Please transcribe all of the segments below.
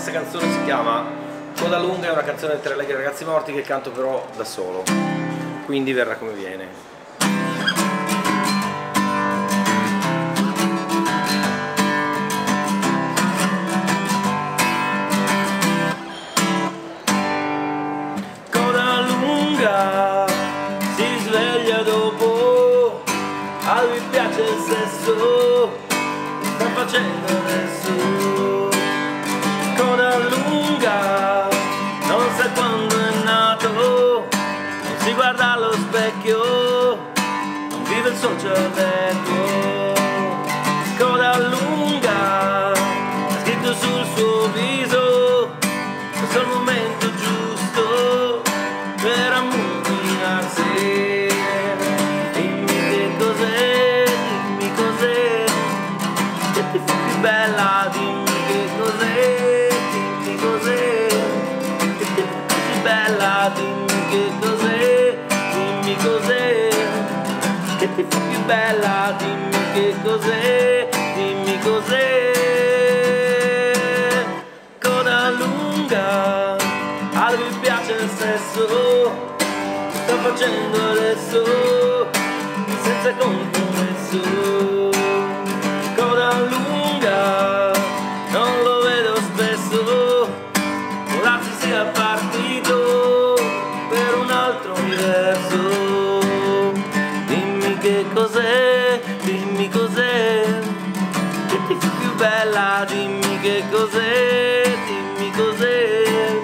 questa canzone si chiama Coda Lunga, è una canzone dei Tre Allegri Ragazzi Morti che canto però da solo, quindi verrà come viene. Coda lunga, si sveglia dopo, a lui piace il sesso, sta facendo adesso vive il suo cervello. Coda lunga, scritto sul suo viso, il momento bella, dimmi che cos'è, dimmi cos'è. Coda lunga, a lui piace il sesso, sta facendo adesso, senza compromesso coda lunga, non lo vedo spesso, che cos'è, dimmi cos'è,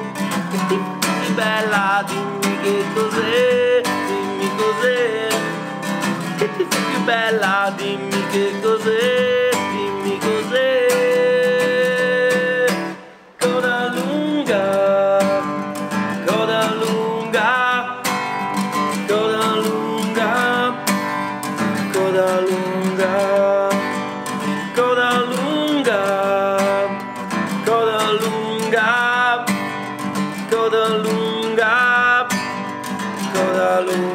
bella, dimmi che cos'è, dimmi cos'è, più bella, dimmi che cos'è, dimmi cos'è, coda lunga, coda lunga, coda lunga, coda lunga. Coda lunga. Codalunga, Codalunga.